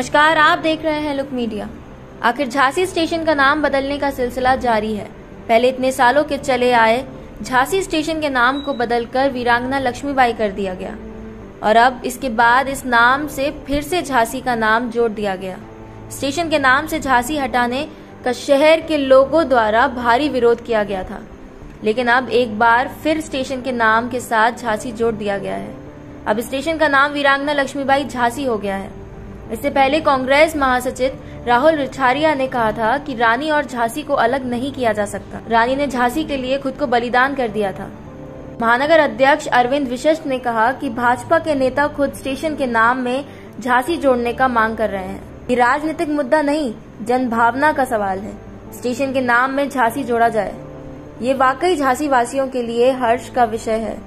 नमस्कार, आप देख रहे हैं लुक मीडिया। आखिर झांसी स्टेशन का नाम बदलने का सिलसिला जारी है। पहले इतने सालों के चले आए, झांसी स्टेशन के नाम को बदलकर वीरांगना लक्ष्मीबाई कर दिया गया। और अब इसके बाद इस नाम से फिर से झांसी का नाम जोड़ दिया गया। स्टेशन के नाम से झांसी हटाने का शहर के लोगों द्वारा भारी विरोध किया गया था। लेकिन अब एक बार फिर स्टेशन के नाम के साथ झांसी जोड़ दिया गया है। अब स्टेशन का नाम वीरांगना लक्ष्मीबाई झांसी हो गया है। इससे पहले कांग्रेस महासचिव राहुल रिछारिया ने कहा था कि रानी और झांसी को अलग नहीं किया जा सकता। रानी ने झांसी के लिए खुद को बलिदान कर दिया था। महानगर अध्यक्ष अरविंद विशिष्ट ने कहा कि भाजपा के नेता खुद स्टेशन के नाम में झांसी जोड़ने का मांग कर रहे हैं। ये राजनीतिक मुद्दा नहीं जन भावना का सवाल है। स्टेशन के नाम में झांसी जोड़ा जाए। ये वाकई झांसी वासियों के लिए हर्ष का विषय है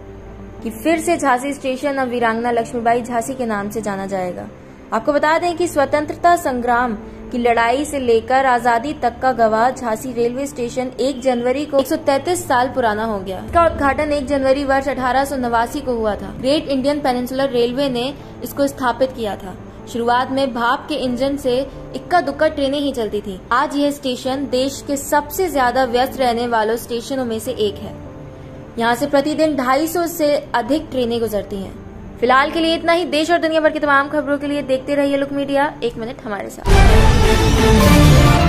कि फिर से झांसी स्टेशन अब वीरांगना लक्ष्मीबाई झांसी के नाम से जाना जाएगा। आपको बता दें कि स्वतंत्रता संग्राम की लड़ाई से लेकर आज़ादी तक का गवाह झांसी रेलवे स्टेशन 1 जनवरी को 133 साल पुराना हो गया। इसका उद्घाटन 1 जनवरी वर्ष अठारह सौ नवासी को हुआ था। ग्रेट इंडियन पेनिनसुलर रेलवे ने इसको स्थापित किया था। शुरुआत में भाप के इंजन से इक्का दुक्का ट्रेनें ही चलती थी। आज यह स्टेशन देश के सबसे ज़्यादा व्यस्त रहने वालों स्टेशनों में से एक है। यहाँ से प्रतिदिन 250 से अधिक ट्रेनें गुजरती हैं। फ़िलहाल के लिए इतना ही। देश और दुनिया भर की तमाम खबरों के लिए देखते रहिए लुक मीडिया। एक मिनट हमारे साथ।